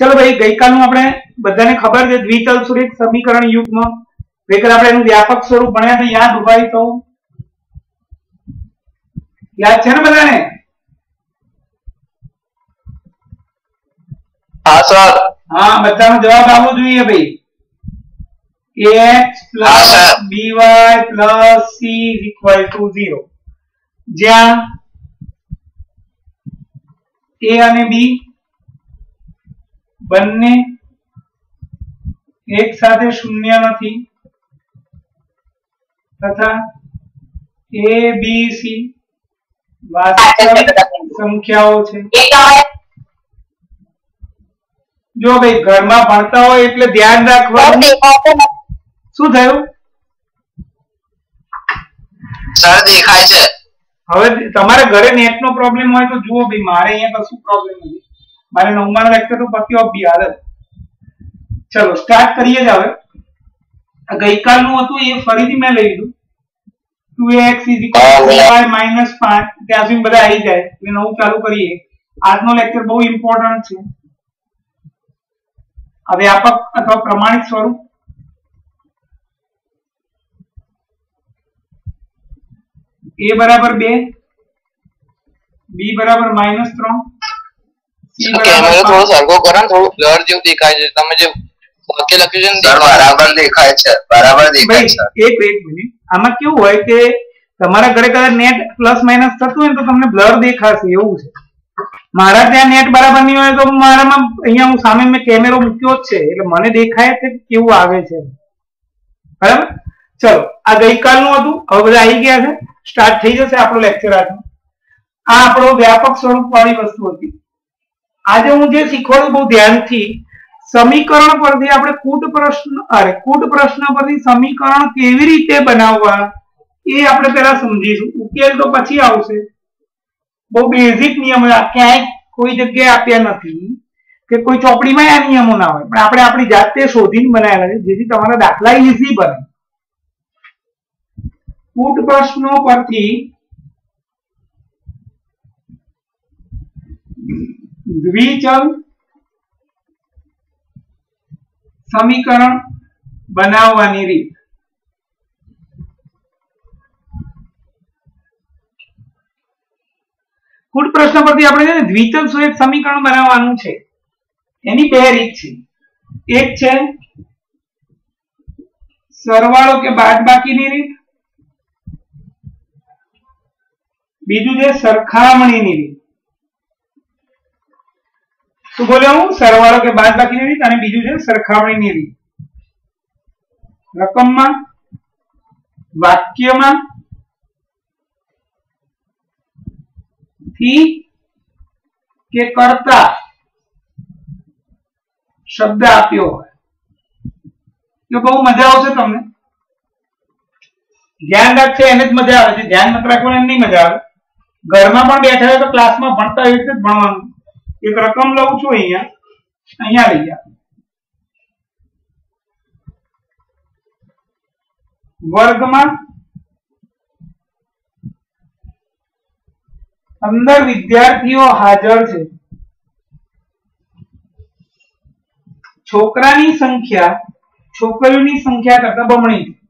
ચલો ભાઈ ગઈકાલનું આપણે બધાને ખબર છે દ્વિતલ સુરેખ સમીકરણ યુગમાં. ગઈકાલે આપણે એનું વ્યાપક સ્વરૂપ ભણ્યા તો યાદ ઉભાઈ તો. યાદ છે ને બધાને? હા સર. હા બધાનો જવાબ આવવો જોઈએ ભાઈ. X plus B Y plus C equal to zero 0 જ્યાં એ અને b બંને એક સાથે શૂન્ય નથી. તથા એ બી સી વાસ્તવિક સંખ્યાઓ છે. જો ભાઈ ઘરમાં ભણતા હોય એટલે ધ્યાન રાખવાનું. શું થયું? સર દેખાય છે. હવે તમારા ઘરે નેટ નો પ્રોબ્લેમ હોય તો જુઓ ભાઈ મારે અહીંયા કશું પ્રોબ્લેમ નથી. મારે નવમા લેક્ચર તો પત્યો અભી હાલત ચલો સ્ટાર્ટ કરીએ જ હવે. ગઈકાલનું હતું, એ ફરીથી મેં લઈ લીધું. 2x is equal to y minus 5 ત્યાં સુધી બધા આવી જાય. એટલે નવું ચાલુ કરીએ. આજનો લેક્ચર બહુ ઇમ્પોર્ટન્ટ છે. આ વ્યાપક અથવા પ્રમાણિત સ્વરૂપ. a બરાબર બે બી બરાબર માઇનસ 3 c કેમેરો થોડો સરખો કરો ને થોડું બ્લર જેવું દેખાય છે. તમે જે વાક્ય લખ્યું છે ને બરાબર દેખાય છે. બરાબર ભાઈ એક એક મિનિટ. આમાં કેવું હોય કે તમારા ઘરે કદાચ નેટ પ્લસ માઇનસ થતું હોય તો તમને બ્લર દેખાશે એવું છે. મારા ત્યાં નેટ બરાબર નહીં હોય તો મારામાં અહીંયા હું સામે મેં કેમેરો મૂક્યો જ છે. એટલે મને દેખાય છે કે કેવું આવે છે. બરાબર? ચલો આ ગઈકાલનું હતું. હવે બધા આવી ગયા છે. સ્ટાર્ટ થઈ જશે આપણો લેક્ચર આજનો. આ આપણો વ્યાપક સ્વરૂપ વાળી વસ્તુ હતી. આજે હું જે શીખવાડું બહુ ધ્યાનથી, સમીકરણ પરથી આપણે કૂટ પ્રશ્ન, અરે, કૂટ પ્રશ્ન પરથી સમીકરણ કેવી રીતે બનાવવા એ આપણે પહેલા સમજીશું. ઉકેલ તો પછી આવશે. બહુ બેઝિક નિયમો ક્યાંય કોઈ જગ્યાએ આપ્યા નથી કે કોઈ ચોપડીમાં આ નિયમો ના હોય. પણ આપણે આપણી જાતે શોધીને બનાવેલા છે, જેથી તમારા દાખલા ઈઝી બને. કૂટ પ્રશ્નો પરથી દ્વિચલ સમીકરણ બનાવવાની રીત. કુલ પ્રશ્ન પરથી આપણે છે ને દ્વિચલ સુરેખ સમીકરણ બનાવવાનું છે. એની બે રીત છે. એક છે સરવાળો કે બાદબાકીની રીત. બીજું છે સરખામણીની રીત. શું બોલ્યો હું? સરવાળો કે બાદબાકીની રીત અને બીજું છે સરખામણીની રીત રકમમાં, વાક્યમાં થી કે કરતા શબ્દ આપ્યો હોય. તો બહુ મજા આવશે તમને. ધ્યાન રાખશે એને જ મજા આવે છે. ધ્યાન નથી રાખવાનું એમ નહીં મજા આવે. ઘરમાં પણ બેઠા હોય તો ક્લાસમાં ભણતા એવી રીતે જ ભણવાનું. એક રકમ લઉં છું અહીંયા. અહીંયા લઈ જા. વર્ગમાં અંદર વિદ્યાર્થીઓ હાજર છે. છોકરાની સંખ્યા, છોકરીઓની સંખ્યા કરતા બમણી છે.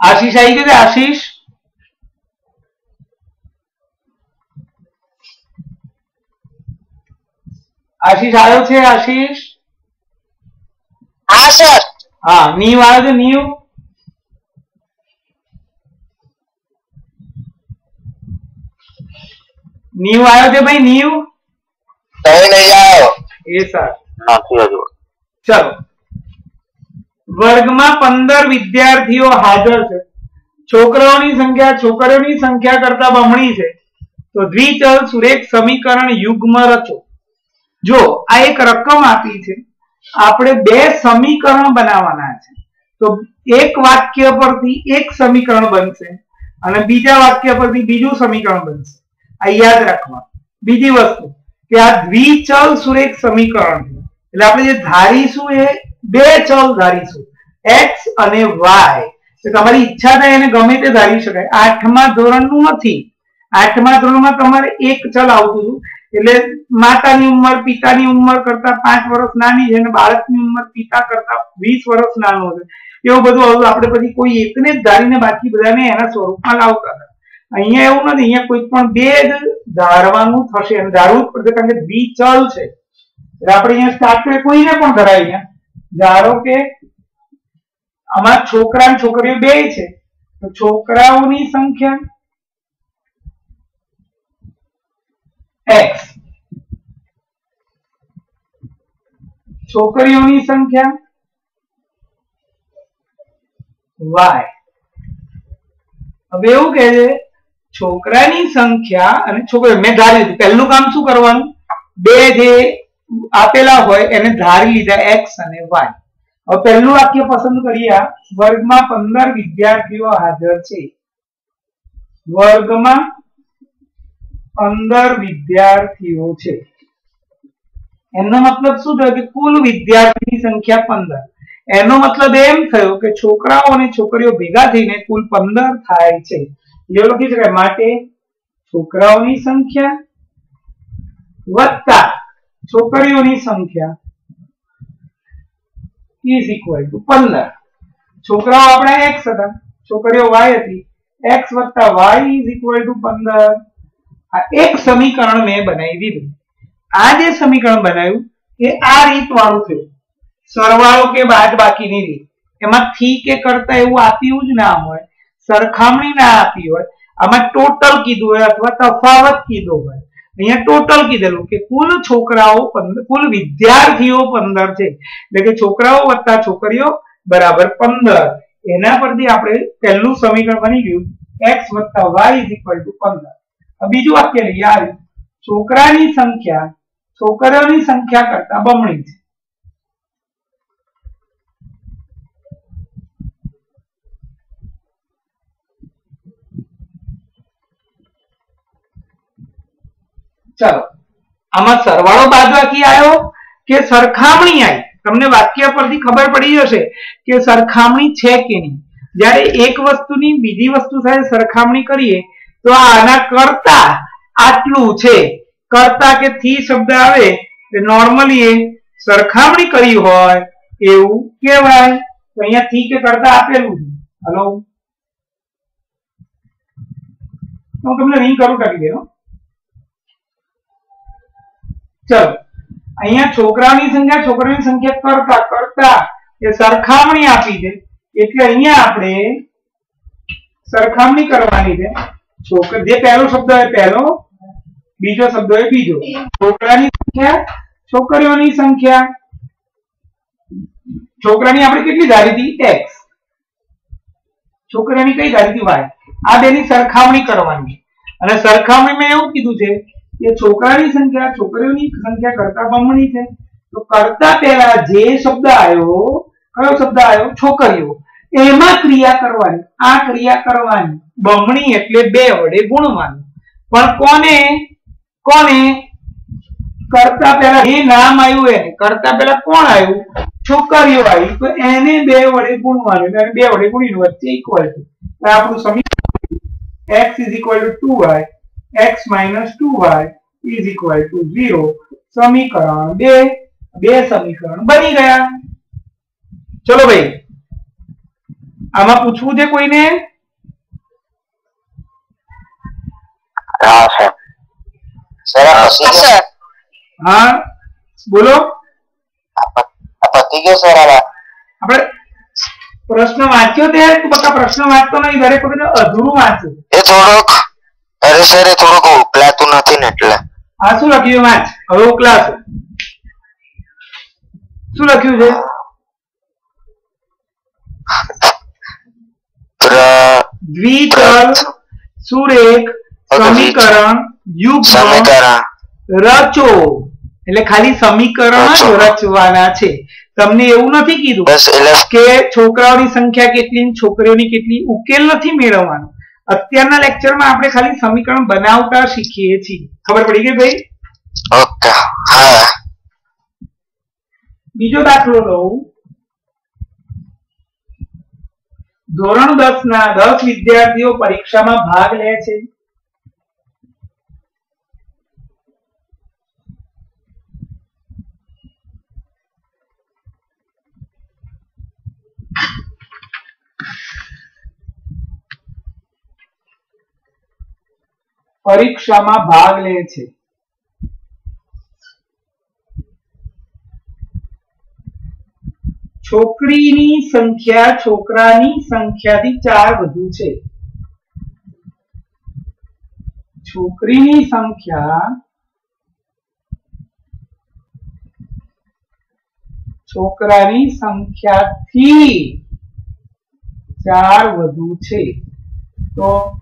આશીષ આવી ગયો કે આશીષ આશીષ આવ્યો છે આશીષ હા સર હા નીવ આવ્યો છે નીવ નીવ આવ્યો છે ભાઈ નીવ તમે નહીં આવ્યો એ સર નથી ચલો વર્ગમાં પંદર વિદ્યાર્થીઓ હાજર છે. છોકરાઓની સંખ્યા, છોકરીઓની સંખ્યા કરતા બમણી છે. તો દ્વિચલ સુરેખ સમીકરણ યુગ્મ રચો. જો આ એક રકમ આપી છે, આપણે બે સમીકરણ બનાવવાના છે. તો એક વાક્ય પરથી એક સમીકરણ બનશે અને બીજા વાક્ય પરથી બીજું સમીકરણ બનશે. આ યાદ રાખવા બીજી વસ્તુ કે આ દ્વિચલ સુરેખ સમીકરણ છે. એટલે આપણે જે ધારીશું એ બે ચલ ધારીશું એક્સ અને વાય તમારી ઈચ્છા થાય એને ગમે તે ધારી શકાય. આઠમા ધોરણનું નથી. આઠમા ધોરણમાં તમારે એક ચલ આવતું હતું. એટલે માતાની ઉંમર, પિતાની ઉંમર કરતા પાંચ વર્ષ નાની છે અને બાળકની ઉંમર પિતા કરતા વીસ વર્ષ નાનો છે. એવું બધું આવતું આપણે પછી કોઈ એકને જ ધારીને બાકી બધાને એના સ્વરૂપમાં લાવતા હતા. અહીંયા એવું નથી. અહીંયા કોઈ પણ બે જ ધારવાનું થશે. અને ધારવું જ પડશે કારણ કે દ્વિચલ છે. એટલે આપણે અહીંયા સ્ટાર્ટ કોઈને પણ ધરાય અહીંયા ધારો કે આમાં છોકરા અને છોકરીઓ બે છે, તો છોકરાઓની સંખ્યા એક્સ છોકરીઓની સંખ્યા વાય હવે એવું કહે છે, છોકરાની સંખ્યા અને છોકરી મેં ધાર્યું પહેલું કામ શું કરવાનું? બે જે આપેલા હોય એને ધારી લીધા એક્સ અને વાય હવે પહેલું વાક્ય પસંદ કરીએ વર્ગમાં પંદર વિદ્યાર્થીઓ હાજર છે. વર્ગમાં પંદર વિદ્યાર્થીઓ છે. એનો મતલબ શું થયો કે કુલ વિદ્યાર્થીની સંખ્યા પંદર. એનો મતલબ એમ થયો કે છોકરાઓ અને છોકરીઓ ભેગા થઈને કુલ પંદર થાય છે. એવું લખી શકાય. માટે છોકરાઓની સંખ્યા વત્તા છોકરીઓની સંખ્યા ઇઝ ઇક્વલ ટુ પંદર. છોકરાઓ આપણે એક્સ હતા. છોકરીઓ વાય હતી. વત્તા વાય ઇઝ ઇક્વલ ટુ પંદર. આ એક સમીકરણ મેં બનાવી દીધું. આ જે સમીકરણ બનાવ્યું એ આ રીત વાળું થયું. સરવાળો કે બાદ બાકીની રીત. એમાં થી કે કરતા એવું આપ્યું જ ના હોય, સરખામણી ના આપી હોય, આમાં ટોટલ કીધું હોય અથવા તફાવત કીધો હોય અહીંયા ટોટલ કીધેલું કે કુલ છોકરાઓ કુલ વિદ્યાર્થીઓ પંદર છે. એટલે કે છોકરાઓ વત્તા છોકરીઓ બરાબર પંદર. એના પરથી આપણે પહેલું સમીકરણ બની ગયું. એક્સ વત્તા વાય ઇઝ પંદર. બીજું વાક્ય લઈએ. આ છોકરાની સંખ્યા છોકરીઓની સંખ્યા કરતા બમણી છે. ચાલો. આમાં સરવાળો બાદબાકી આવ્યો કે સરખામણી આવી તમને વાક્ય પરથી ખબર પડી જશે કે સરખામણી છે કે નહીં. જ્યારે એક વસ્તુની બીજી વસ્તુ સાથે સરખામણી કરીએ, તો આના કરતા આટલું છે. કરતા કે થી શબ્દ આવે નોર્મલી એ સરખામણી કરી હોય એવું કહેવાય. તો અહીંયા થી કે કરતા આપેલું છે. હલો હું તમને રિંગ કરું, કાઢી દેનો ચલો. અહીંયા છોકરાની સંખ્યા છોકરાની સંખ્યા કરતા કરતા એ સરખામણી આપી છે એટલે અહીંયા આપણે સરખામણી કરવાની છે. છોકરા જે પહેલો શબ્દ હોય પહેલો, બીજો શબ્દ હોય બીજો. છોકરાની સંખ્યા, છોકરીઓની સંખ્યા. છોકરાની આપણે કેટલી ધારી હતી? એક્સ છોકરાની કઈ ધારી હતી? વાય આ બેની સરખામણી કરવાની અને સરખામણીમાં એવું કીધું છે કે છોકરાની સંખ્યા, છોકરીઓની સંખ્યા કરતા બમણી છે. તો કરતા પહેલા જે શબ્દ આવ્યો કયો શબ્દ આવ્યો છોકરીઓ. એમાં ક્રિયા કરવાની. આ ક્રિયા કરવાની. બમણી એટલે બે વડે ગુણવાનું. પણ કોને? કોને? કરતા પહેલા એ નામ આવ્યું એને, કરતા પહેલા કોણ આવ્યું છોકરીઓ આવી તો એને બે વડે ગુણવાનું. એટલે બે વડે ગુણીને વચ્ચે ઇક્વલ છે. આપણું સમીકરણ x is equal to 2y x minus 2y is equal to 0 સમીકરણ બે. બે સમીકરણ બની ગયા. ચલો ભાઈ આમાં પૂછવું છે કોઈને? હા બોલો. આ સર આ આપણે પ્રશ્ન વાંચ્યો તે? તું બકા પ્રશ્ન વાંચતો નહીં દરેક વખતે અધૂરું વાંચ્યું એ થોડોક અરે સર એ થોડુંક ઉકલાતું નથી ને એટલે. આ શું લખ્યું વાંચ હવે ઉકલાશે શું લખ્યું છે? દ્વિચલ સુરેખ સમીકરણ યુગ્મ સમીકરણ. રચો. એટલે ખાલી સમીકરણ જ રચવાના છે. તમને એવું નથી કીધું એટલે કે છોકરાઓની સંખ્યા કેટલી છોકરીઓની કેટલી? ઉકેલ નથી મેળવવાનો. અત્યારના લેક્ચરમાં આપણે ખાલી સમીકરણ બનાવતા શીખીએ છીએ. ખબર પડી ગઈ ભાઈ? ઓકે હા. બીજો દાખલો લઉં. ધોરણ દસ ના દસ વિદ્યાર્થીઓ પરીક્ષામાં ભાગ લે છે. પરીક્ષામાં ભાગ લે છે. છોકરીની સંખ્યા છોકરાની સંખ્યાથી ચાર વધુ છે. છોકરીની સંખ્યા છોકરાની સંખ્યાથી ચાર વધુ છે. તો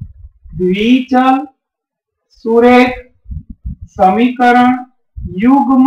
દ્વિચલ સુરેખ સમીકરણ યુગ્મ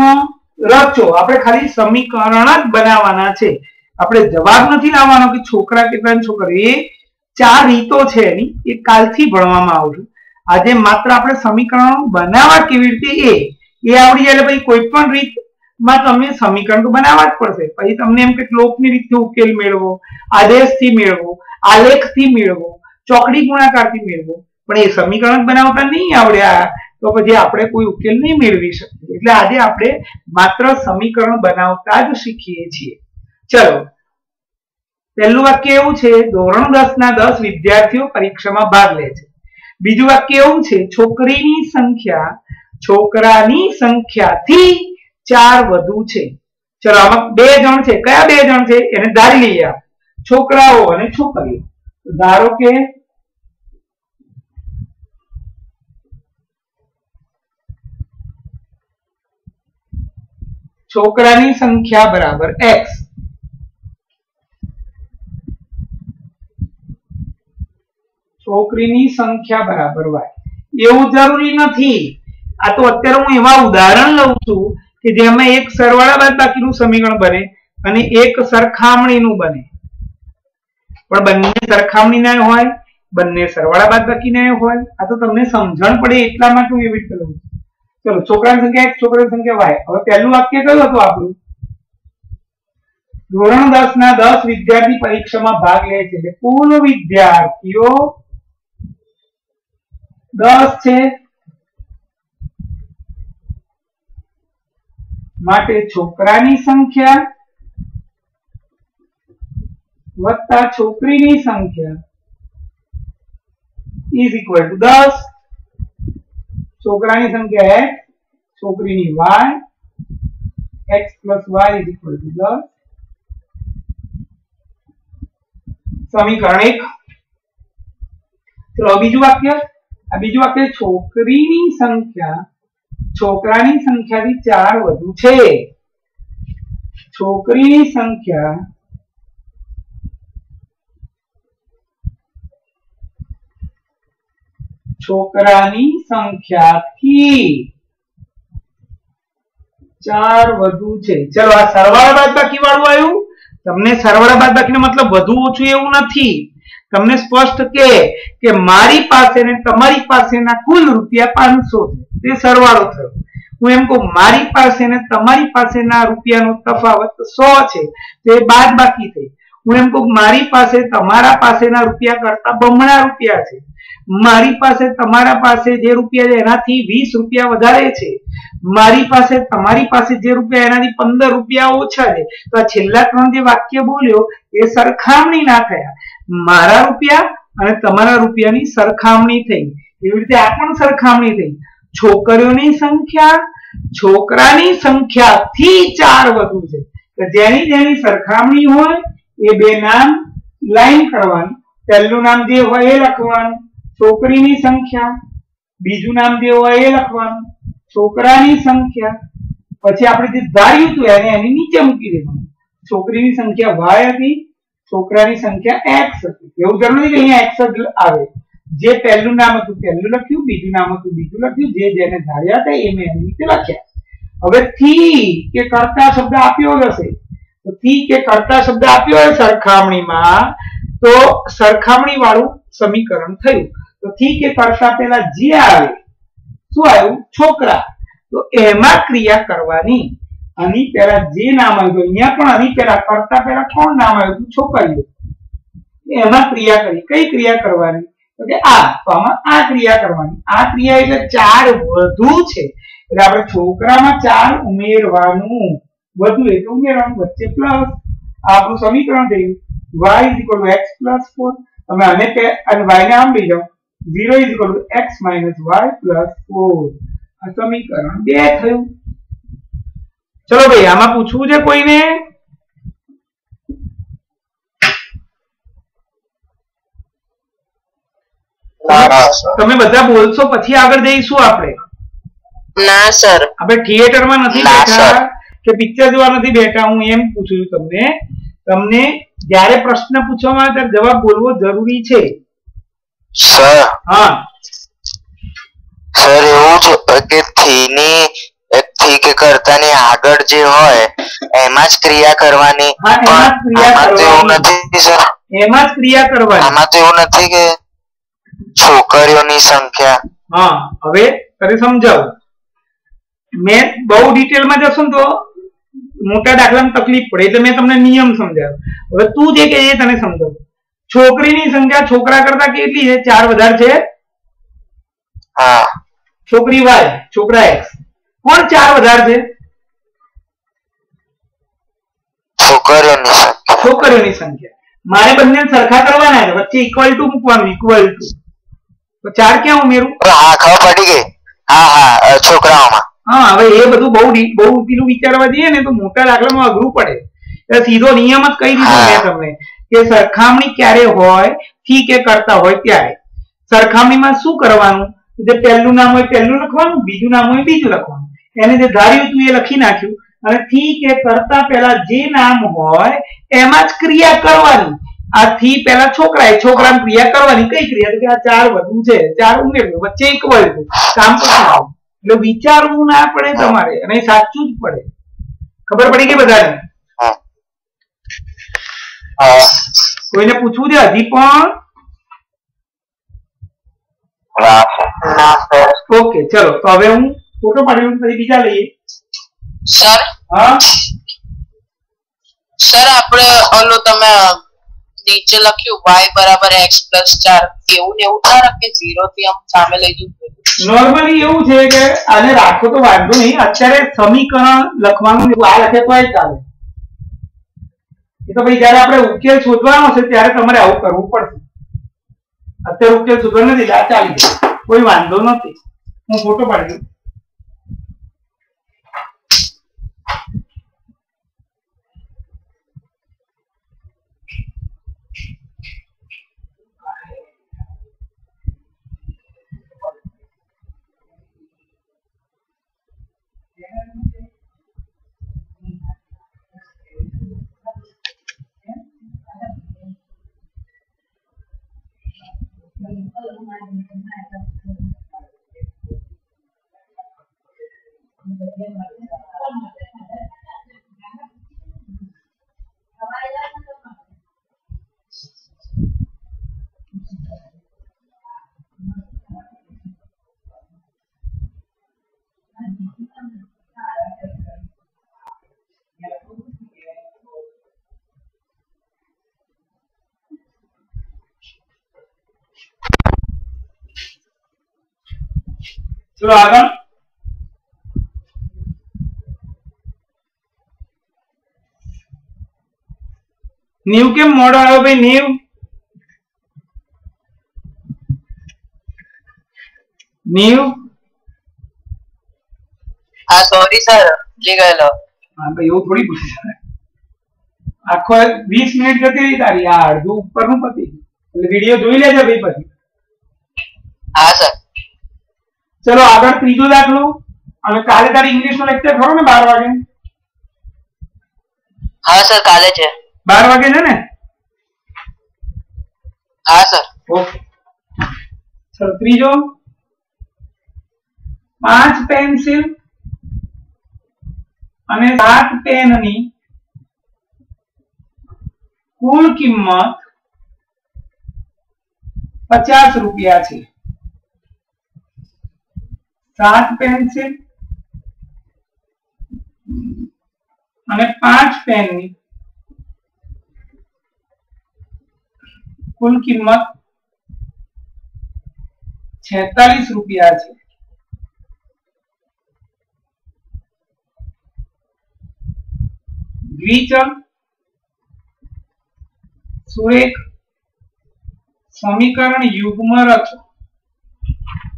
રચો. આપણે ખાલી સમીકરણ જ બનાવવાના છે. આપણે જવાબ નથી લાવવાનો કે છોકરા કેટલા છોકરી. એ ચાર રીતો છે એની. એ કાલથી ભણવામાં આવશે. આજે માત્ર આપણે સમીકરણો બનાવવા કેવી રીતે? એ. એ આવડી જાય એટલે પછી કોઈ પણ રીતમાં તમે સમીકરણ તો બનાવવા જ પડશે. પછી તમને એમ કે લોકની રીતે ઉકેલ મેળવો, આદેશથી મેળવો, આલેખથી મેળવો, ચોકડી ગુણાકારથી મેળવો. પણ એ સમીકરણ બનાવતા નહીં આવડ્યા તો પછી આપણે કોઈ ઉકેલ નહીં મેળવી શકીએ. એટલે આજે આપણે માત્ર સમીકરણ બનાવતા જ શીખીએ છીએ. ચલો. પહેલું વાક્ય એવું છે, ધોરણ દસ ના દસ વિદ્યાર્થીઓ પરીક્ષામાં ભાગ લે છે. બીજું વાક્ય એવું છે, છોકરીની સંખ્યા છોકરાની સંખ્યાથી ચાર વધુ છે. ચલો, આમાં બે જણ છે. કયા બે જણ છે? એને ધારી લઈએ છોકરાઓ અને છોકરીઓ. ધારો કે છોકરાની સંખ્યા બરાબર એક્સ છોકરીની સંખ્યા બરાબર વાય એવું જરૂરી નથી. આ તો અત્યારે હું એવા ઉદાહરણ લઉં છું કે જેમાં એક સરવાળા બાદ બાકીનું સમીકરણ બને અને એક સરખામણીનું બને. પણ બંને સરખામણી ના હોય, બંને સરવાળા બાદ બાકી હોય. આ તો તમને સમજણ પડે એટલા માટે હું એવી રીતે લઉં છું. ચલો, છોકરાની સંખ્યા એક, છોકરાની સંખ્યા વાય. હવે પહેલું વાક્ય કયું હતું આપણું? ધોરણ દસ ના દસ વિદ્યાર્થી પરીક્ષામાં ભાગ લે છે. એટલે કુલ વિદ્યાર્થીઓ દસ છે. માટે છોકરાની સંખ્યા વત્તા છોકરીની સંખ્યા ઇઝ ઇક્વલ ટુ દસ. છોકરાની સંખ્યા x છોકરીની y x y સમીકરણ એક. ચલો બીજું વાક્ય. આ બીજું વાક્ય છોકરીની સંખ્યા, છોકરાની સંખ્યાથી ચાર વધુ છે. છોકરીની સંખ્યા છોકરાની સંખ્યાથી ચાર વધુ છે. ચલો, આ સરવાળા બાદબાકી વાળું આવ્યું. તમને સરવાળા બાદબાકી મતલબ વધુ ઓછું એવું નથી. તમને સ્પષ્ટ કે કે મારી પાસે ને તમારી પાસેના કુલ રૂપિયા પાંચસો છે. તે સરવાળો થયો. હું એમ કહું, મારી પાસે ને તમારી પાસેના રૂપિયાનો તફાવત સો છે. તે બાદ બાકી થઈ. હું એમ કહું મારી પાસે તમારા પાસેના રૂપિયા કરતા બમણા રૂપિયા છે. મારી પાસે તમારા પાસે જે રૂપિયા છે, એનાથી વીસ રૂપિયા વધારે છે. મારી પાસે, તમારી પાસે જે રૂપિયા, એનાથી પંદર રૂપિયા ઓછા છે. તો આ છેલ્લા ત્રણ જે વાક્ય બોલ્યો, એ સરખામણી ના થયા. મારા રૂપિયા અને તમારા રૂપિયાની સરખામણી થઈ. એવી રીતે આ પણ સરખામણી થઈ. છોકરીઓની સંખ્યા, છોકરાની સંખ્યાથી ચાર વધુ છે. જેની જેની સરખામણી હોય એ બે નામ લાઈન કરવાનું. પહેલું નામ જે હોય એ લખવાનું. છોકરીની સંખ્યા. બીજું નામ જે હોય એ લખવાનું. છોકરાની સંખ્યા. પછી આપણે જે ધાર્યું હતું એને એની નીચે મૂકી દેવાનું. છોકરીની સંખ્યા વાય હતી. છોકરાની સંખ્યા એક્સ હતી. એવું જરૂર કે અહીંયા એક્સ જ આવે. જે પહેલું નામ હતું પહેલું લખ્યું, બીજું નામ હતું બીજું લખ્યું. જે જેને ધાર્યા હતા એ મેં એની નીચે લખ્યા. હવે થી કે કરતા શબ્દ આપ્યો જ હશે. તો થી કે કરતા શબ્દ આપ્યો હોય સરખામણીમાં, તો સરખામણી વાળું સમીકરણ થયું. તો થી કે કરતા પેલા જે આવે, શું આવ્યું? છોકરા. તો એમાં ક્રિયા કરવાની. આની પહેલા જે નામ આવ્યું અહીંયા પણ આની પહેલા કરતા પહેલા કોણ નામ આવ્યું છોકરીઓ. એમાં ક્રિયા કરી. કઈ ક્રિયા કરવાની? તો કે આ. તો આમાં આ ક્રિયા કરવાની. આ ક્રિયા એટલે ચાર વધુ છે. એટલે આપણે છોકરામાં ચાર ઉમેરવાનું. વધુ એટલે ઉમેરવાનું વચ્ચે પ્લસ આપણું સમીકરણ થયું. y is equal to x plus 4 તમે આને કે અને y ને આમ લઈ જાઓ. 0 is equal to x minus y plus 4 આ સમીકરણ 2 થયું. ચલો ભાઈ આમાં પૂછવું છે કોઈને? તમે બધા બોલશો પછી આગળ જઈશું આપણે. ના સર. આપણે થિયેટરમાં નથી ના, બેઠા. સર. કે પિક્ચર જોવા નથી બેઠા હું એમ પૂછું છું તમને. તમને જ્યારે પ્રશ્ન પૂછવામાં આવે ત્યારે જવાબ બોલવો જરૂરી છે. સર. હા. સર એવું જ કે થી ની થી કે કરતાની આગળ જે હોય એમાં જ ક્રિયા કરવાની. એમાં જ ક્રિયા તો એવું કરવાની. નથી સર. એમાં જ ક્રિયા કરવાની. આમાં તો એવું નથી કે છોકરીઓની સંખ્યા. હા હવે તને સમજાવું. મેં બહુ ડિટેલમાં જશો તો મોટા દાખલામાં તકલીફ પડે એટલે મેં તમને નિયમ સમજાવ્યો. હવે તું જે કે એ તને સમજાવું. છોકરીની સંખ્યા છોકરા કરતા કેટલી છે? ચાર વધારે છે? હા. છોકરી વાય છોકરા એક્સ. કોણ ચાર વધારે છે? છોકરીઓની સંખ્યા. છોકરીઓની સંખ્યા. મારે બંને સરખા કરવાના છે. વચ્ચે ઇક્વલ ટુ મૂકવાનું ઇક્વલ ટુ તો ચાર ક્યાં ઉમેરું? હા ખબર પડી ગઈ. હા હા છોકરાઓમાં. હા, હવે એ બધું બહુ બહુ પેલું વિચારવા જઈએ ને તો મોટા દાખલામાં અઘરું પડે. સીધો નિયમ જ કહી દીધો મેં તમને કે સરખામણી ક્યારે હોય, થી કે કરતા હોય ત્યારે. સરખામણીમાં શું કરવાનું? જે પહેલું નામ હોય પહેલું લખવાનું, બીજું નામ હોય બીજું લખવાનું. એને જે ધાર્યું હતું એ લખી નાખ્યું. અને થી કે કરતા પહેલા જે નામ હોય એમાં જ ક્રિયા કરવાની. આ થી પહેલા છોકરાએ છોકરા ક્રિયા કરવાની. કઈ ક્રિયા? તો કે આ ચાર વધુ છે. ચાર ઉમેર્યું વચ્ચે એક વળ્યું કામ પછી. એટલે વિચારવું ના પડે તમારે અને સાચું જ પડે. ખબર પડી ગઈ બધાને? કોઈને પૂછવું છે હજી પણ? ઓકે ચલો તો હવે હું ફોટો પાડી લઉં પછી બીજા લઈએ. સર? હા? સર આપણે ઓલો તમે નીચે લખ્યું y બરાબર x પ્લસ ચાર એવું ને એવું ના રાખે ઝીરો થી આમ સામે લઈ જવું નોર્મલી એવું છે કે આને રાખો તો વાંધો નહીં. અત્યારે સમીકરણ લખવાનું આ લખે તોય ચાલે. એ તો ભાઈ જયારે આપણે ઉકેલ શોધવાનો છે ત્યારે તમારે આવું કરવું પડશે. અત્યારે ઉકેલ શોધવા નથી આ ચાલી જાય કોઈ વાંધો નથી. હું ફોટો પાડી દઉં. Gracias. ચલો આગળ. નીવ કેમ મોડો આવ્યો ભાઈ? નીવ. નીવ. હા સોરી સર ભૂલી ગયેલો. હા ભાઈ એવું થોડી શકાય આખો વીસ મિનિટ જતી રહી તારી. આ અડધું ઉપરનું પતી એટલે વીડિયો જોઈ લેજો ભાઈ પછી. હા સર ચલો આગળ ત્રીજો દાખલો. અને કાલે તારે ઇંગ્લિશ નો લેક્ચર ખરો ને બાર વાગે? હા સર કાલે છે. બાર વાગે છે ને? હા સર. ઓકે. ચલો ત્રીજો. પાંચ પેન્સિલ અને સાત પેનની કુલ કિંમત પચાસ રૂપિયા છે. સાત પેન્સિલ અને પાંચ પેનની કુલ કિંમત છેતાલીસ રૂપિયા છે. દ્વિચલ, સુરેખ, સમીકરણ યુગ્મ રચો.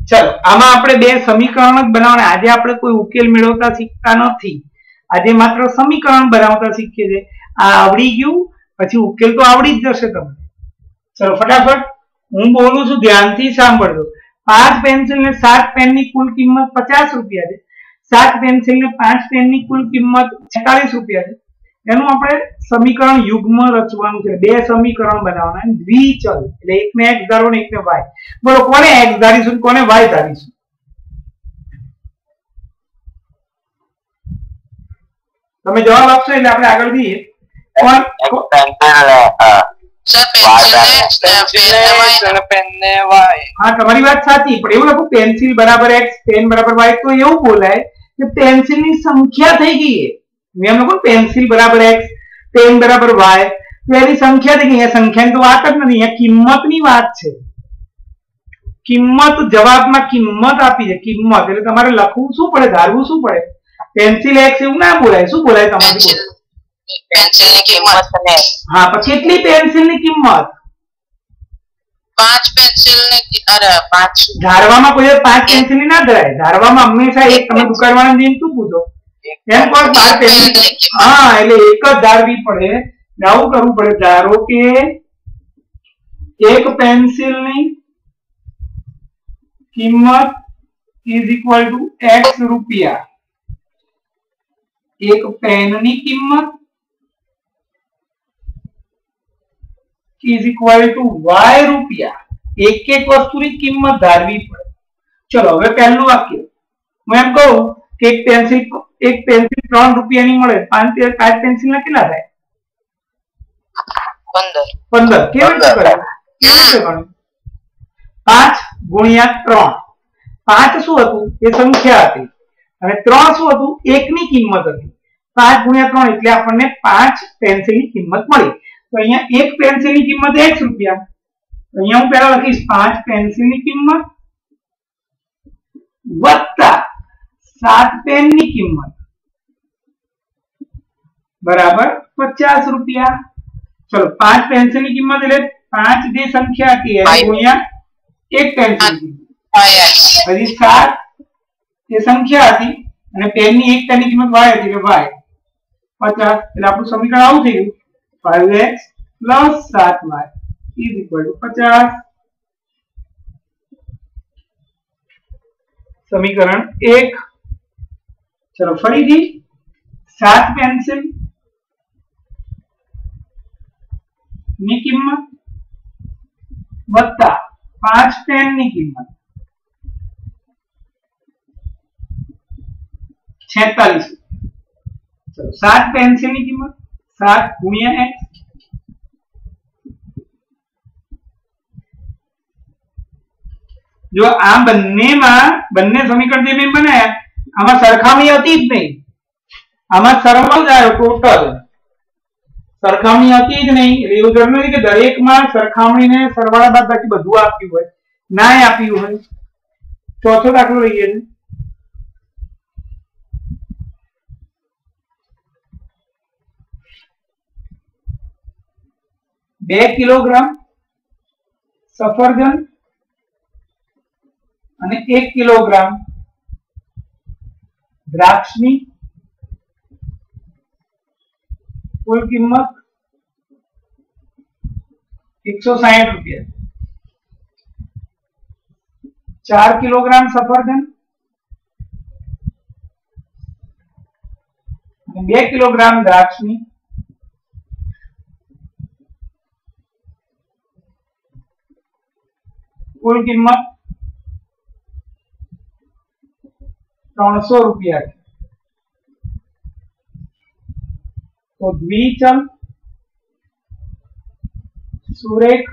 ચલો, આમાં આપણે બે સમીકરણ જ બનાવવાના. આજે આપણે કોઈ ઉકેલ મેળવતા શીખતા નથી. આજે માત્ર સમીકરણ બનાવતા શીખીએ છીએ. આ આવડી ગયું, પછી ઉકેલ તો આવડી જ જશે તમને. ચલો, ફટાફટ. હું બોલું છું, ધ્યાનથી સાંભળજો. પાંચ પેન્સિલ ને સાત પેનની કુલ કિંમત પચાસ રૂપિયા છે. સાત પેન્સિલ ને પાંચ પેનની કુલ કિંમત છેતાલીસ રૂપિયા છે. એનું આપણે સમીકરણ યુગ્મ રચવાનું છે. બે સમીકરણ બનાવવાના અને દ્વિચલ. એટલે એકને એક્સ ધારો ને એકને વાય બોલો કોને એક્સ ધારીશું કોને વાય ધારીશું? તમે જવાબ આપશો એટલે આપણે આગળ જઈએ. હા. તમારી વાત સાચી. પણ એવું લખું પેન્સિલ બરાબર એક્સ પેન બરાબર વાય તો એવું બોલાય કે પેન્સિલની સંખ્યા થઈ ગઈ છે મેં એમ લખું પેન્સિલ બરાબર એક્સ પેન બરાબર વાય તો એની સંખ્યા થઈ ગઈ અહીંયા સંખ્યાની તો વાત જ નથી અહીંયા કિંમતની વાત છે કિંમત જવાબમાં કિંમત આપી છે કિંમત એટલે તમારે લખવું શું પડે ધારવું શું પડે પેન્સિલ એક્સ એવું ના બોલાય શું બોલાય તમારી પેન્સિલ પેન્સિલની કિંમત ને હા પણ કેટલી પેન્સિલની કિંમત પાંચ પેન્સિલની કિ- અરે પાંચ ધારવામાં કોઈ દિવસ પાંચ પેન્સિલની ના ધરાય ધારવામાં હંમેશા એક તમે દુકાનવાળાને જઈને શું પૂછો એમ કોઈ પાંચ પેન્સિલ હા એટલે એક જ ધારવી પડે. એટલે આવું કરવું પડે. ધારો કે એક પેન્સિલની કિંમત ઇઝ ઇક્વલ ટુ એક્સ રૂપિયા. એક પેનની કિંમત ઇઝ ઇક્વલ ટુ વાય રૂપિયા. એક એક વસ્તુની કિંમત ધારવી પડે. ચલો હવે પહેલું વાક્ય. હું એમ કહું કે એક પેન્સિલ એક પેન્સિલ ત્રણ રૂપિયાની મળે. પાંચ પાંચ પેન્સિલ ના કેટલા થાય? પંદર. કેવી રીતે કરે કેવી રીતે ગણ્યું? પાંચ ગુણ્યા ત્રણ. પાંચ શું હતું? એ સંખ્યા હતી. અને ત્રણ શું હતું? એકની કિંમત હતી. પાંચ ગુણ્યા ત્રણ એટલે આપણને પાંચ પેન્સિલની કિંમત મળી. તો અહીંયા એક પેન્સિલની કિંમત એક રૂપિયા. અહીંયા હું પેલા લખીશ પાંચ પેન્સિલની કિંમત વત્તા સાત પેનની કિંમત બરાબર પચાસ રૂપિયા ચલો પાંચ પેન્સિલની કિંમત એટલે પાંચ જે સંખ્યા હતી એને Five. ગુણ્યા એક પેન્સિલ ફાઈવ એક્સ હજી સાત એ સંખ્યા હતી અને પેનની એક પેનની કિંમત વાય હતી એટલે વાય પચાસ એટલે આપણું સમીકરણ આવું થઈ ગયું ફાઈવ એક્સ પ્લસ સાત વાય ઇઝ ઇક્વલ ટુ પચાસ સમીકરણ એક ચલો ફરીથી સાત પેન્સિલની કિંમત વત્તા પાંચ પેનની કિંમત છેતાલીસ ચલો સાત પેન્સિલની કિંમત સાત ગુણ્યા એક્સ જો આ બંનેમાં બંને સમીકરણ જે મેં બનાવ્યા આમાં સરખામણી હતી જ નહીં. આમાં સરવાળો જ આવ્યો ટોટલ. સરખામણી હતી જ નહીં. એટલે એવું જરૂર નથી કે દરેકમાં સરખામણીને સરવાળા બાદ બાકી બધું આપ્યું હોય. ના આપ્યું હોય. ચોથો દાખલો લઈએ બે કિલોગ્રામ સફરજન અને એક કિલોગ્રામ દ્રાક્ષની કુલ કિંમત એકસો સાહીઠ રૂપિયા ચાર કિલોગ્રામ સફરજન અને બે કિલોગ્રામ દ્રાક્ષની કુલ કિંમત ત્રણસો રૂપિયા છે. તો દ્વિચલ સુરેખ,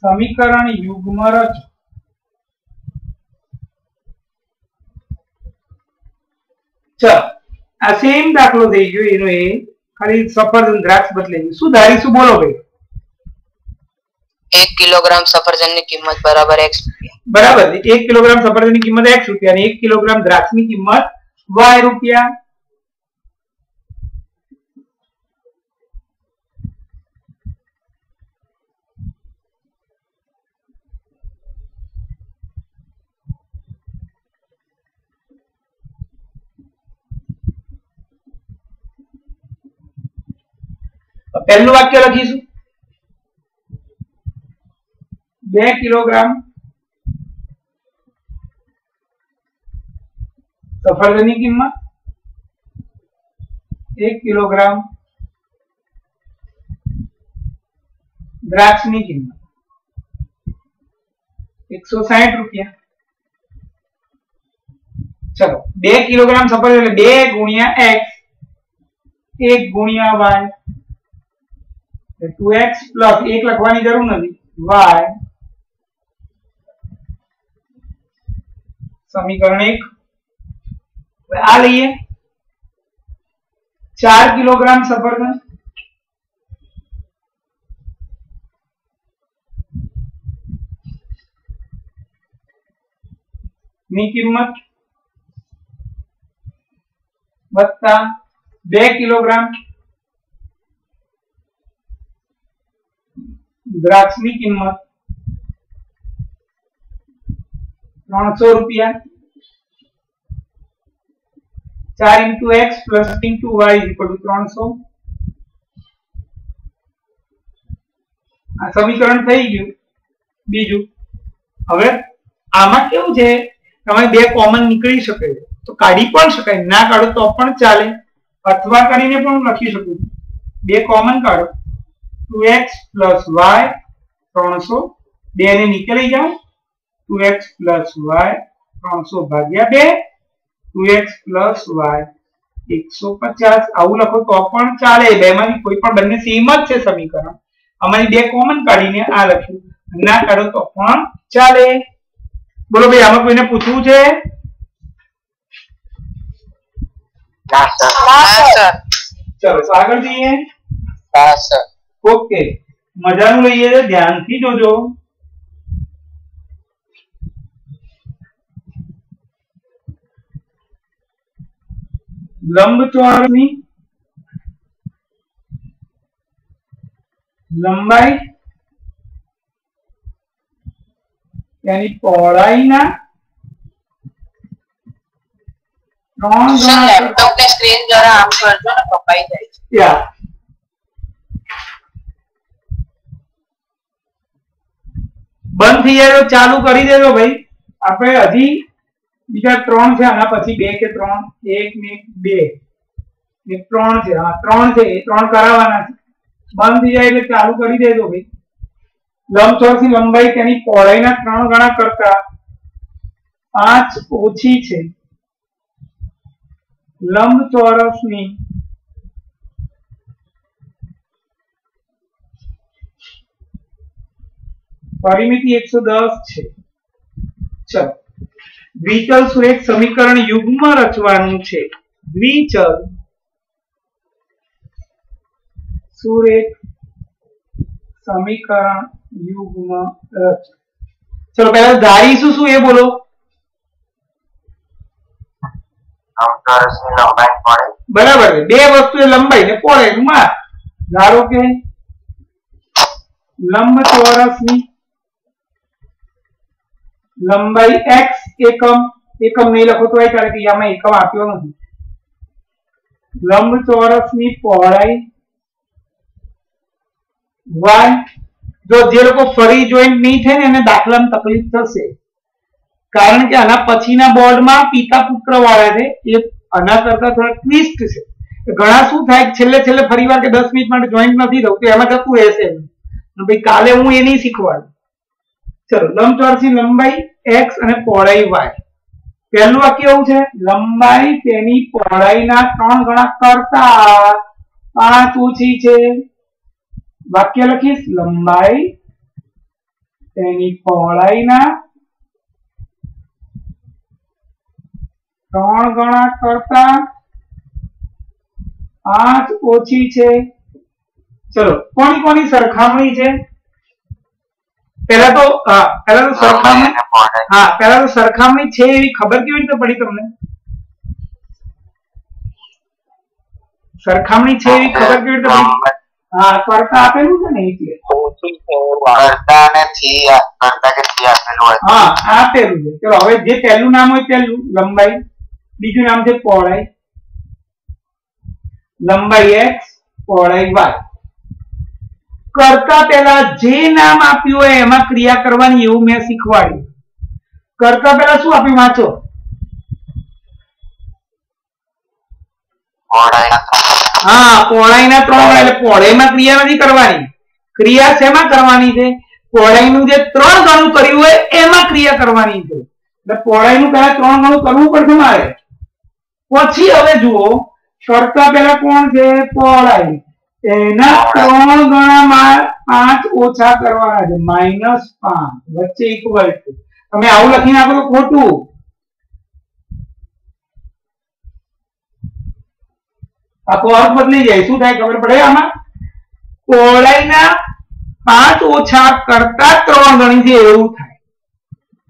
સમીકરણ યુગ્મ રચો ચલ, આ સેમ દાખલો થઈ ગયો, એનો એ ખાલી સફરજન દ્રાક્ષ બદલાઈ ગયું શું ધારીશું? બોલો ભાઈ. એક કિલોગ્રામ સફરજનની કિંમત બરાબર એક્સ રૂપિયા. બરાબર. એક કિલોગ્રામ સફરજનની કિંમત એક્સ રૂપિયા અને એક કિલોગ્રામ દ્રાક્ષની કિંમત વાય રૂપિયા. પહેલું વાક્ય લખીશું? બે કિલોગ્રામ સફરજનની કિંમત એક કિલોગ્રામ દ્રાક્ષની કિંમત એકસો સાહીઠ રૂપિયા ચલો બે કિલોગ્રામ સફરજન એટલે બે ગુણ્યા એક્સ એક ગુણ્યા વાય ટુ એક્સ પ્લસ એક લખવાની જરૂર નથી વાય સમીકરણ એક હવે આ લઈએ ચાર કિલોગ્રામ સફરજનની કિંમત વત્તા બે કિલોગ્રામ દ્રાક્ષની કિંમત ત્રણસો રૂપિયા. ચાર into x plus into y equal to ત્રણસો. આ સમીકરણ થઈ ગયું. બીજું, હવે આમાં કેવું છે? તમારે બે કોમન નીકળી શકે તો કાઢી પણ શકાય. ના કાઢો તો પણ ચાલે. અથવા કરીને પણ હું લખી શકું. બે કોમન કાઢો. ટુ એક્સ પ્લસ વાય, ત્રણસો. બે ને નીકળી જાઓ. ટુ એક્સ પ્લસ વાય ત્રણસો ભાગ્યા બે ટુ એક્સ પ્લસ વાય એકસો પચાસ. આવું લખો તો પણ ચાલે. બેમાંથી કોઈ પણ બંને સેમ જ છે સમીકરણ. અમારી બે કોમન કાઢીને આ લખ્યું ના કાઢો તો પણ ચાલે. બોલો ભાઈ આમાં કોઈને પૂછવું છે? ચલો તો આગળ જઈએ. ઓકે. મજાનું લઈએ. ધ્યાનથી જોજો. લંબચોરસની લંબાઈ તેની પહોળાઈના ત્રણ ગણા સ્ક્રીન જરા આમ કરજો ને કપાઈ જાય છે. બંધ થઈ જાય તો ચાલુ કરી દેજો ભાઈ. આપણે હજી બીજા ત્રણ છે, આના પછી બે કે ત્રણ, એક ને બે. ને ત્રણ છે, હા, ત્રણ છે, એ ત્રણ કરાવવાના છે. બંધ થઈ જાય એટલે ચાલુ કરી દેજો ભાઈ. લંબચોરસની લંબાઈ તેની પહોળાઈના ત્રણ ગણા કરતા પાંચ ઓછી છે. લંબચોરસની પરિમિતિ એકસો દસ છે. ચલો. દ્વિચલ સુરેખ સમીકરણ યુગ્મ રચવાનું છે. દ્વિચલ સમીકરણ યુગ્મ રચ. ચલો પહેલા ધારીશું શું એ બોલો? બરાબર બે વસ્તુ એ લંબાઈ ને પહોળાઈ નું માપ ધારો કે લંબચોરસની લંબાઈ x એકમ એકમ નહીં લખો તો ચાલે કે આમાં એકમ આપ્યો નથી. લંબચોરસની પહોળાઈ y જો જે લોકો ફરી જોઈન્ટ નહીં થાય ને એને દાખલામાં તકલીફ થશે. કારણ કે આના પછીના બોર્ડમાં પિતા પુત્ર વાળા છે, એ આના કરતા થોડા ટ્વિસ્ટ છે. ઘણા શું થાય, છેલ્લે છેલ્લે ફરી વાર કે દસ મિનિટ માટે જોઈન્ટ નથી થતું એમાં થતું રહેશે. ભાઈ કાલે હું એ નહીં શીખવાડું. ચલો લંબચોરસની લંબાઈ x અને પહોળાઈ y. પહેલું વાક્ય એવું છે? લંબાઈ તેની પહોળાઈના ત્રણ ગણા કરતા પાંચ ઓછી છે. વાક્ય લખીશ. લંબાઈ તેની પહોળાઈના ત્રણ ગણા કરતા પાંચ ઓછી છે. ચલો, કોની કોની સરખામણી છે? પહેલા તો પહેલા તો સરખામણી હા પહેલા તો સરખામણી છે એવી ખબર કેવી રીતે પડી તમને? સરખામણી છે એવી ખબર કેવી રીતે પડી? હા કરતા આપેલું છે ને એટલે. ઓછી છે એવું આવે. કરતા અને થી કરતા કે થી આપેલું હોય. હા આપેલું છે. ચલો હવે જે પહેલું નામ હોય પહેલું લંબાઈ. બીજું નામ છે પહોળાઈ. લંબાઈ x પહોળાઈ y. કરતા પહેલા જે નામ આપ્યું હોય એમાં ક્રિયા કરવાની એવું મેં શીખવાડ્યું. કરતા પહેલા શું આપ્યું? વાંચો. હા પોળાઈના ત્રણ એટલે પોળાઈમાં ક્રિયા નથી કરવાની. ક્રિયા શેમાં કરવાની છે? પોળાઈનું જે ત્રણ ગણું કર્યું હોય એમાં ક્રિયા કરવાની છે. એટલે પોળાઈનું પહેલા ત્રણ ગણું કરવું પડશે મારે. પછી હવે જુઓ કરતા પહેલા કોણ છે? પહોળાઈ. એના ત્રણ ગણામાં પાંચ ઓછા કરવાના છે. માઇનસ પાંચ. વચ્ચે ઇક્વલ ટુ તમે આવું લખી નાખો તો ખોટું. આખો અર્થ બદલી જાય. શું થાય ખબર પડે આમાં? પહોળાઈના પાંચ ઓછા કરતા ત્રણ ગણી છે. એવું થાય.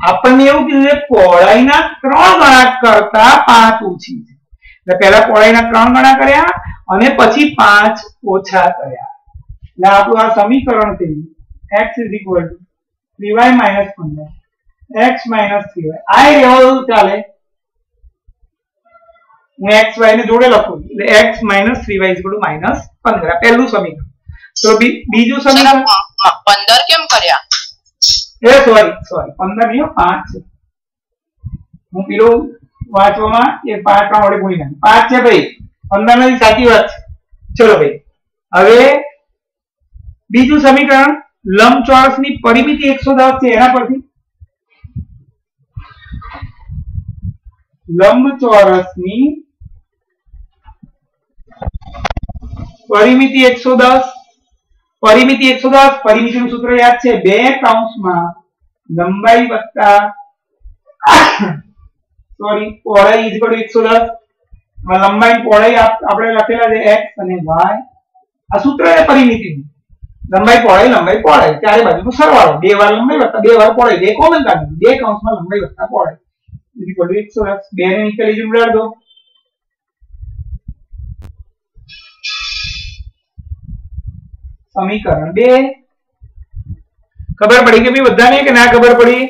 આપણને એવું કીધું છે પહોળાઈના ત્રણ ગણા કરતા પાંચ ઓછી છે. એટલે પહેલા પહોળાઈના ત્રણ ગણા કર્યા. અને પછી પાંચ ઓછા કર્યા. એટલે આપણું આ સમીકરણ થયું x is equal to 3y minus 15 x minus 3y આ ય ચાલે. હું એક્સ વાય ને જોડે લખું એટલે x minus three y is minus પંદર. આ પહેલું સમીકરણ. તો બીજું સમીકરણ? પંદર કેમ કર્યા? એ સોરી સોરી પંદર નહીં પાંચ છે. હું પેલું વાંચવામાં એ પાંચ વડે ગુણી નાખું. પાંચ છે ભાઈ. પંદરની સાચી વાત. છે ચલો ભાઈ. હવે બીજું સમીકરણ લંબચોરસની પરિમિતિ એકસો દસ છે, એના પરથી. લંબચોરસની પરિમિતિ એકસો દસ. પરિમિતિ એકસો દસ, પરિમિતિનું સૂત્ર યાદ છે, બે કૌંસમાં લંબાઈ વત્તા સોરી પહોળાઈ ઇઝ એકસો દસ. લંબાઈ પહોળાઈ આપ- આપણે લખેલા છે એક્સ અને વાય આ સૂત્ર એ પરિમિતિનું લંબાઈ પહોળાઈ લંબાઈ પહોળાઈ ચારે બાજુનો સરવાળો. બે વાર લંબાઈ વત્તા બે વાર પહોળાઈ બે કોમન કાઢી બે કૌંસમાં લંબાઈ વત્તા પહોળાઈ ઇક્વલ ટુ એકસો દસ બે ને નીચે ઉડાડ દો. સમીકરણ બે. ખબર પડી કે ભાઈ બધાને કે ના ખબર પડી?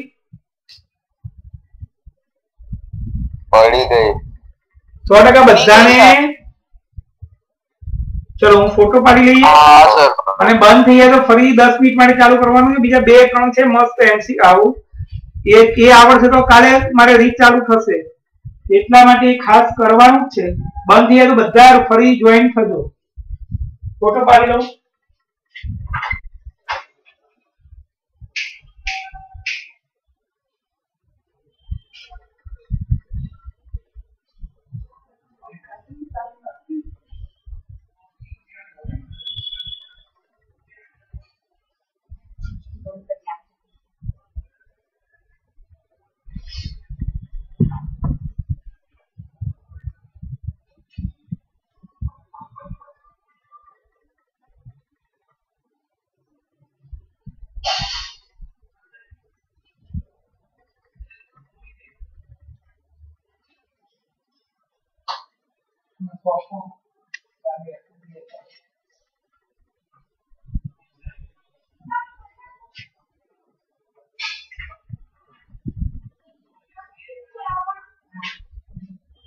પડી ગઈ. સો ટકા બધાને. ચલો હું ફોટો પાડી લઈએ. અને બંધ થઈ જાય તો ફરી દસ મિનિટ માટે ચાલુ કરવાનું છે. બીજા બે ત્રણ છે. મસ્ત એમસી આવું. એ એ આવડશે તો કાલે મારે રીત ચાલુ થશે. એટલા માટે ખાસ કરવાનું જ છે. બંધ થઈ જાય તો બધા ફરી જોઈન થજો. ફોટો પાડી લઉં.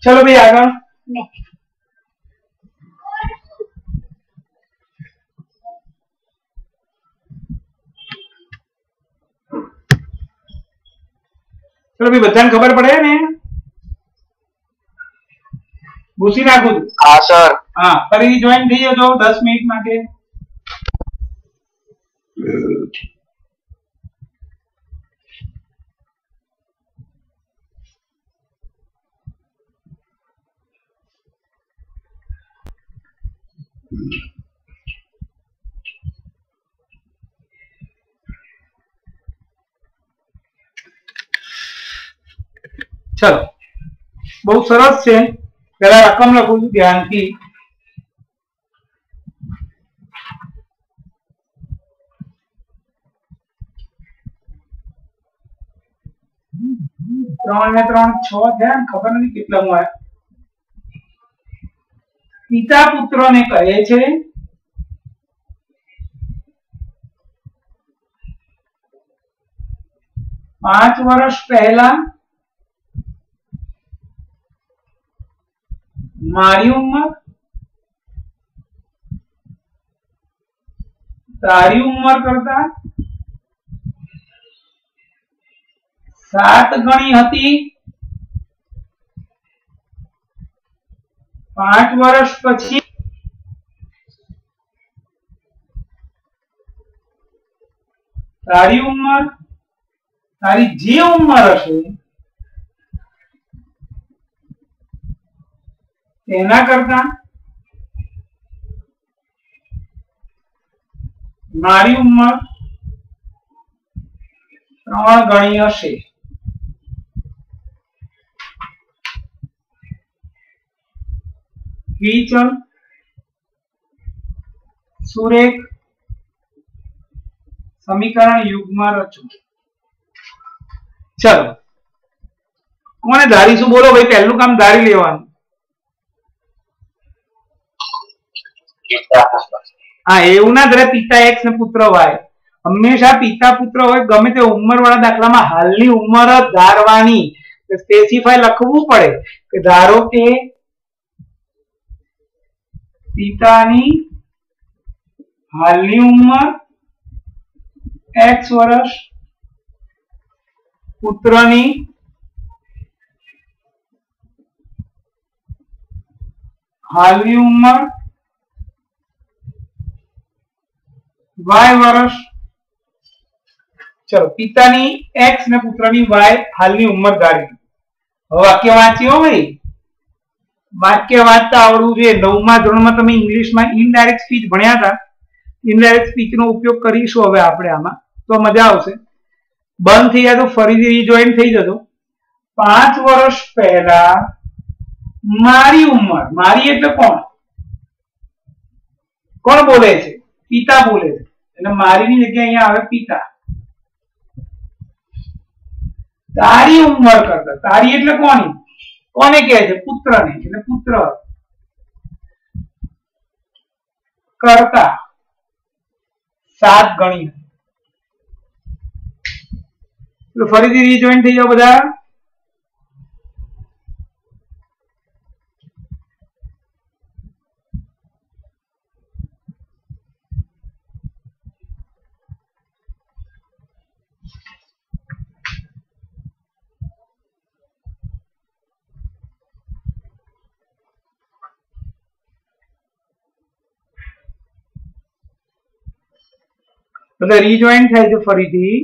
ચલો ભાઈ આગળ ચલો ભાઈ બધાને ખબર પડે ને ભૂસી નાખું છું હા સર હા ફરી જોઈન થઈ જજો દસ મિનિટ માટે ચલો બહુ સરસ છે પેલા રકમ લખું છું ધ્યાનથી ત્રણ ને ત્રણ છ થયા ખબર નથી કેટલા માં પિતા પુત્ર ને કહે છે, પાંચ વર્ષ પહેલા મારી ઉંમર? તારી ઉંમર કરતા સાત ગણી હતી. પાંચ વર્ષ પછી તારી ઉંમર, તારી જે ઉંમર હશે તેના કરતા મારી ઉંમર ત્રણ ગણી હશે. વિચલ સુરેખ, સમીકરણ યુગમાં રચો. ચલો. કોને ધારીશું? બોલો ભાઈ, પહેલું કામ ધારી લેવાનું. હા, એવું ના ધરે પિતા એક્સ ને પુત્ર વાય. હંમેશા પિતા પુત્ર હોય, ગમે તે ઉંમર વાળા દાખલામાં હાલની ઉંમર ધારવાની. સ્પેસિફાય લખવું પડે કે ધારો કે પિતાની હાલની ઉંમર એક્સ વર્ષ, પુત્રની હાલની ઉંમર વાય વર્ષ. ચલો, પિતાની એક્સ ને પુત્રની વાય હાલની ઉંમર ધારી વાક્ય વાંચ્યો ભાઈ. વાક્ય વાંચતા આવડવું જોઈએ. નવમા ધોરણમાં તમે ઇંગ્લિશમાં ઇનડાયરેક્ટ સ્પીચ ભણ્યા હતા. ઇનડાયરેક્ટ સ્પીચ નો ઉપયોગ કરીશું હવે આપણે આમાં. તો મજા આવશે. બંધ થઈ જાય તો ફરીથી રીજોઈન થઈ જતો પાંચ વર્ષ પહેલા મારી ઉંમર, મારી એટલે કોણ? કોણ બોલે છે? પિતા બોલે છે. એટલે મારીની જગ્યાએ અહીંયા આવે પિતા. તારી ઉંમર કરતા. તારી એટલે કોની? કોને કહે છે? પુત્રને. એટલે પુત્ર. કરતા. સાત ગણી. ફરીથી રીજોઈન થઈ જાઓ બધા. બધા રીજોઈન થાય છે ફરીથી.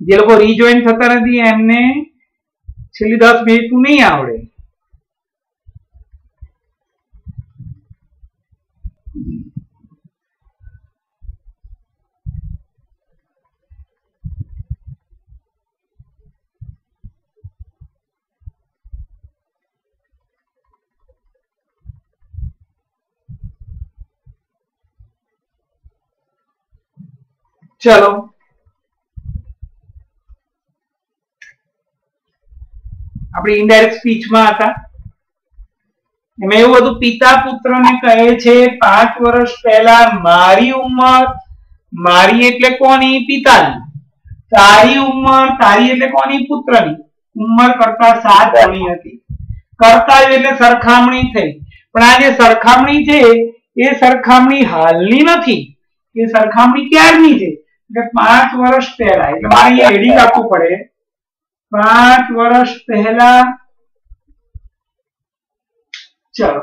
જે લોકો રીજોઈન થતા નથી એમને છેલ્લી દસ મિનિટ નહીં આવડે. ચલો. આપણે ઇનડાયરેક્ટ સ્પીચમાં હતા. એમાં એવું હતું પિતા પુત્રને કહે છે, પાંચ વર્ષ પહેલા મારી ઉંમર, મારી એટલે કોની? પિતાની. તારી ઉંમર, તારી એટલે કોની? પુત્રની. ઉંમર કરતા સાત ગણી હતી. કરતા એટલે સરખામણી થઈ. પણ આ જે સરખામણી છે, એ સરખામણી હાલની નથી. એ સરખામણી ક્યારની છે? પાંચ વર્ષ પહેલા એટલે મારે અહીંયા હેડિંગ આપવું પડે. પાંચ વર્ષ પહેલા ચલો.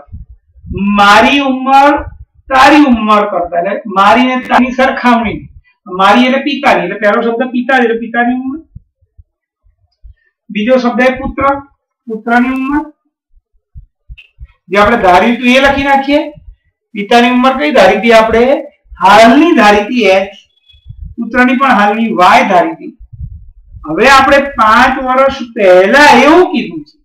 મારી ઉંમર તારી ઉંમર કરતા એટલે મારી ને તારી સરખામણી. મારી એટલે પિતાની એટલે પહેલો શબ્દ પિતા એટલે પિતાની ઉંમર. બીજો શબ્દ એ પુત્ર પુત્રની ઉંમર. જે આપણે ધારી હતું એ લખી નાખીએ. પિતાની ઉંમર કઈ ધારી હતી આપણે? હાલની ધારી હતી એક્સ પુત્રની પણ હાલની વાય ધારી હતી. હવે આપણે પાંચ વર્ષ પહેલા એવું કીધું છે.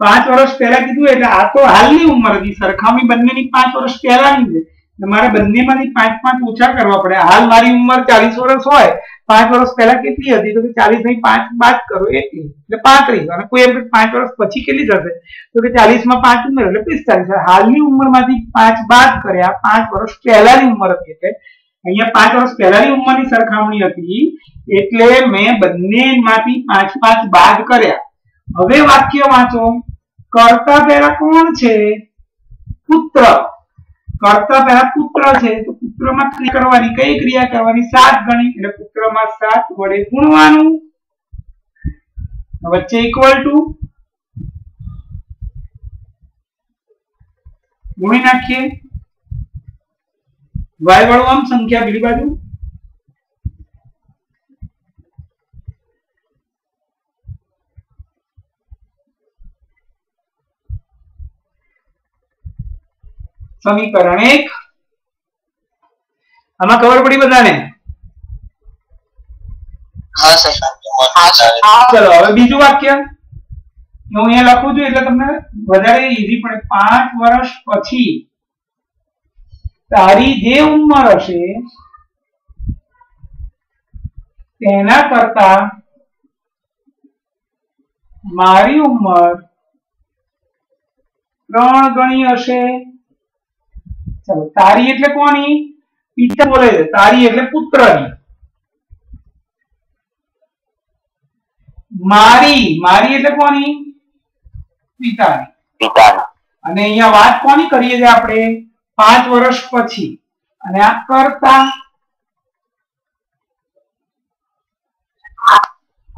પાંચ વર્ષ પહેલા કીધું એટલે આ તો હાલની ઉંમર હતી. સરખામણી બંનેની પાંચ વર્ષ પહેલાની છે. એટલે મારે બંનેમાંથી પાંચ પાંચ ઓછા કરવા પડે. હાલ મારી ઉંમર ચાલીસ વર્ષ હોય. પાંચ વર્ષ પહેલા કેટલી હતી? તો કે ચાલીસની પાંચ બાદ કરો એટલી એટલે પાંત્રીસ. અને કોઈ એમ પાંચ વર્ષ પછી કેટલી થશે? તો કે ચાલીસમાં પાંચ ઉંમર. એટલે પિસ્તાલીસ. હાલની ઉંમરમાંથી પાંચ બાદ કર્યા. પાંચ વર્ષ પહેલાની ઉંમર હતી એટલે અહીંયા પાંચ વર્ષ પહેલાની ઉંમરની સરખામણી હતી, એટલે મેં બંનેમાંથી પાંચ પાંચ બાદ કર્યા. હવે વાક્ય વાંચો. કરતા પહેલા કોણ છે? પુત્ર. કરતા પહેલા પુત્ર છે. તો પુત્રમાં કરવાની કઈ ક્રિયા કરવાની? સાત ગણી. એટલે પુત્રમાં સાત વડે ગુણવાનું. વચ્ચે ઇક્વલ ટુ ગુણી નાખીએ. વાય વાળો આમ સંખ્યા બીજી બાજુ? સમીકરણ એક. આમાં ખબર પડી બધાને? હા સર. હા સર. ચલો હવે બીજું વાક્ય. હું અહીંયા લખું છું એટલે તમને વધારે ઈઝી પડે પાંચ વર્ષ પછી તારી જે ઉંમર હશે તેના કરતા મારી ઉંમર ત્રણ ગણી હશે. ચાલો તારી એટલે કોની? પિતા બોલે છે. તારી એટલે પુત્રની. મારી મારી એટલે કોની? પિતાની. પિતાના. અને અહીંયા વાત કોની કરીએ છીએ આપણે? પાંચ વર્ષ પછી. અને આ કરતા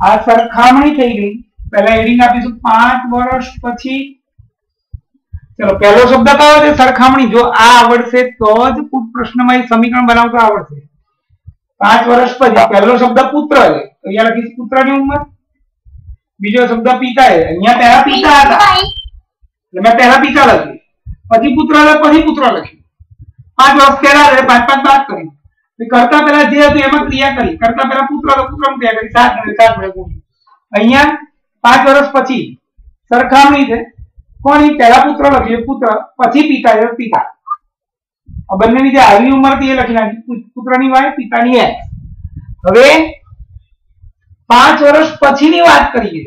આ સરખામણી થઈ ગઈ. પહેલા એડિંગ આપીશું. પાંચ વર્ષ પછી. ચલો, પહેલો શબ્દ કયો છે? સરખામણી. જો આ આવડશે તો જ પ્રશ્નમાં સમીકરણ બનાવતા આવડશે. પાંચ વર્ષ પછી. પહેલો શબ્દ પુત્ર છે. તો અહીંયા લખીશ પુત્રની ઉંમર. બીજો શબ્દ પિતા છે. અહીંયા પહેલા પિતા હતા. એટલે મેં પહેલા પિતા લખ્યું. પછી પુત્ર લખ્યું પછી પુત્ર લખ્યું. પાંચ વર્ષ પહેલા એટલે પાંચ પાંચ બાદ કરી. કરતા પહેલા જે હતું એમાં ક્રિયા કરી. કરતા પહેલા પુત્ર પુત્ર ક્રિયા કરી. સાત મળે સાત મળે ગુણ. અહીંયા પાંચ વર્ષ પછી સરખામણી છે. કોની પહેલા પુત્ર લખ્યું પુત્ર પછી પિતા, એ પિતા. બંનેની જે હાલની ઉંમર હતી એ લખી નાખી. પુત્રની વાય, પિતાની એક્સ હવે પાંચ વર્ષ પછીની વાત કરીએ.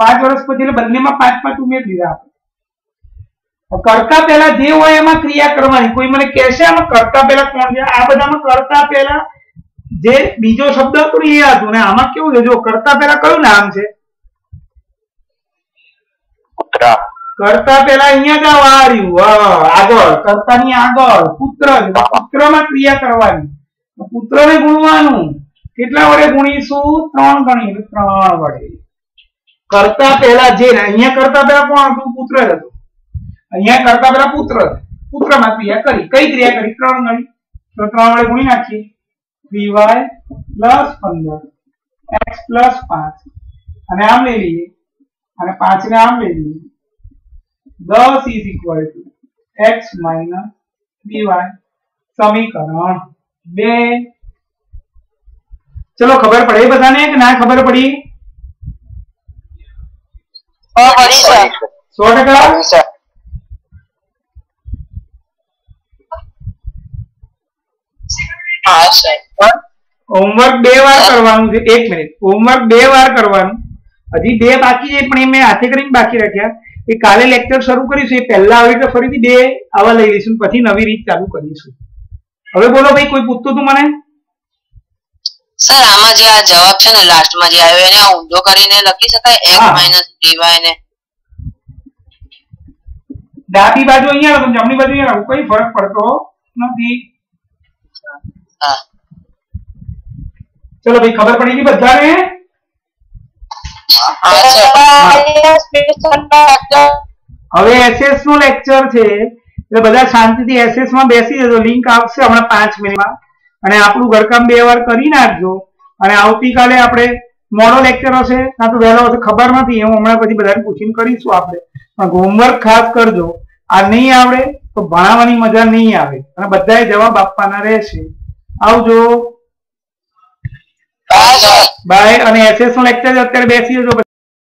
પાંચ વર્ષ પછી એટલે બંનેમાં પાંચ પાંચ ઉમેર દીધા કરતા પહેલા જે હોય એમાં ક્રિયા કરવાની. કોઈ મને કહેશે આમાં કરતા પહેલા કોણ છે? આ બધામાં કરતા પહેલા જે બીજો શબ્દ હતો એ હતું. ને આમાં કેવું છે? જો કરતા પહેલા કયું નામ છે? કરતા પહેલા અહીંયા જ આવ્યું આગળ. કરતા કરતાની આગળ. પુત્ર પુત્રમાં ક્રિયા કરવાની. પુત્રને ગુણવાનું. કેટલા વડે ગુણીશું? ત્રણ ગણી. ત્રણ વડે. કરતા પહેલા જે ને અહીંયા કરતા પહેલા કોણ હતું? પુત્ર હતું. અહીંયા કરતા પેલા પુત્ર. પુત્રમાં ક્રિયા કરી. કઈ ક્રિયા કરી? ત્રણ ગણી. તો ત્રણ વડે ગુણી નાખીએ. વાય પ્લસ પંદર. એક્સ પ્લસ પાંચ. અને આમ લઈ લઈએ. અને પાંચ ને આમ લઈ લઈએ. દસ is equal to x minus DY સમીકરણ બે. ચલો ખબર પડે બધાને કે ના ખબર પડી? સો ટકા સર હા હોમવર્ક બે વાર કરવાનું છે. એક મિનિટ હોમવર્ક બે વાર કરવાનું. હજી બે બાકી છે પણ એ મેં હાથે કરીને બાકી રાખ્યા. એ કાલે લેક્ચર શરૂ કરીશું. એ પહેલા આવી રીતે ફરીથી બે આવા લઈ લઈશું પછી નવી રીત ચાલુ કરીશું. હવે બોલો ભાઈ કોઈ પૂછતું હતું મને? સર આમાં જે આ જવાબ છે ને લાસ્ટમાં જે આવ્યો એને ઊંધો કરીને લખી શકાય? X માઇનસ dy ને. ડાબી બાજુ અહીંયા લખો જમણી બાજુ અહીંયા લખો કોઈ ફરક પડતો નથી. હા. ચલો ભાઈ ખબર પડી ગઈ બધાને? હવે એસએસનું લેક્ચર છે. એટલે બધા શાંતિથી એસએસમાં બેસી જજો. લિંક આવશે હમણાં પાંચ મિનિટમાં. અને આપણું ઘરકામ બે વાર કરી નાખજો. અને આવતીકાલે આપણે મોડો લેક્ચર હશે. કાં તો વહેલો હશે ખબર નથી. હું હમણાં પછી બધાને પૂછીને કરીશું આપણે. પણ હોમવર્ક ખાસ કરજો. આ નહીં આવડે તો ભણાવવાની મજા નહીં આવે. અને બધાએ જવાબ આપવાના રહેશે. આવજો. બાય અને એસએસ નો લેક્ચર અત્યારે બેસી જજો.